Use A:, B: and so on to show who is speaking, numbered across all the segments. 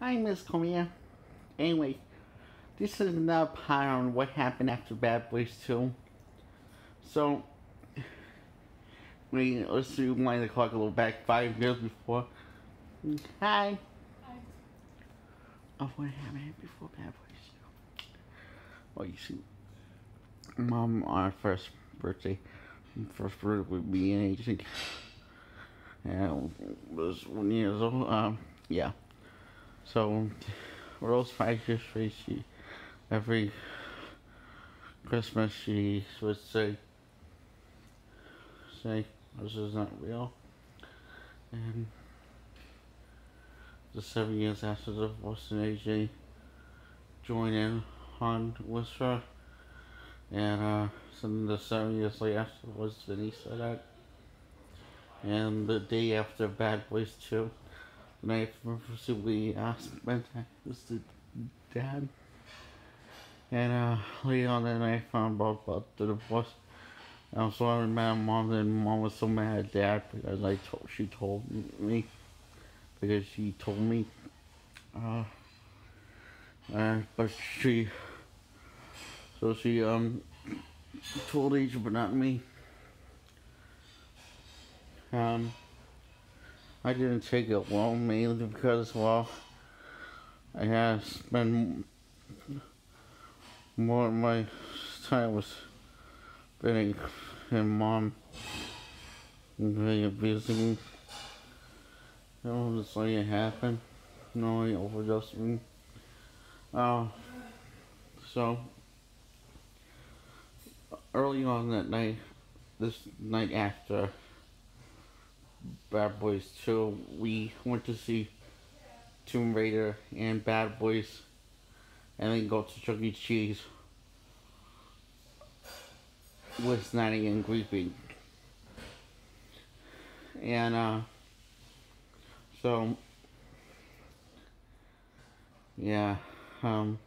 A: Hi, Miss Comia. Anyway, this is another part on what happened after Bad Boys 2. So, we let's rewind the clock a little back five years before. Hi.
B: Hi.
A: Oh, what happened before Bad Boys 2? Well, you see, Mom, on our first birthday, first birthday would be in age, and was one years old. Um, yeah. So, Rose five years she, every Christmas she would say, say, this is not real. And the seven years after the divorce, and AJ joined in on with. And uh, so the seven years later was said that. And the day after Bad Boys 2, the night we asked spent was the dad. And uh, later on that night, I found out about the divorce. I was so mad at mom, and mom was so mad at dad because I told she told me because she told me. Uh, uh, but she, so she um told each but not me. Um. I didn't take it well, mainly because, well, I had spent more of my time was spending and mom very abusing. You know, just letting it happen. No, he overdosed me. Uh, so, early on that night, this night after, Bad Boys 2, we went to see Tomb Raider and Bad Boys, and then go to Chuck E. Cheese with Snotty and Creepy. And, uh, so, yeah, um,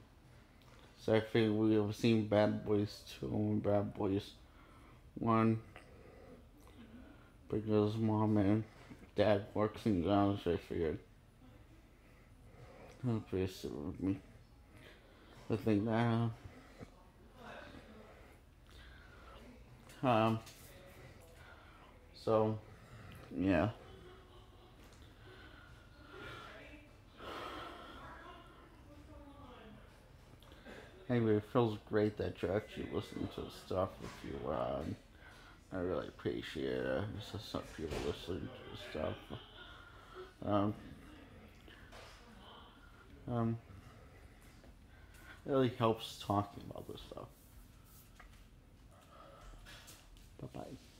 A: so I figured we have seen Bad Boys 2 and Bad Boys 1 because mom and dad works in grounds, I figured. That'll be with me. I think that, um, so, yeah. Anyway, it feels great that you're actually listening to stuff if you, um, I really appreciate it. It's just some people listening to this stuff. Um, um, it really helps talking about this stuff. Bye bye.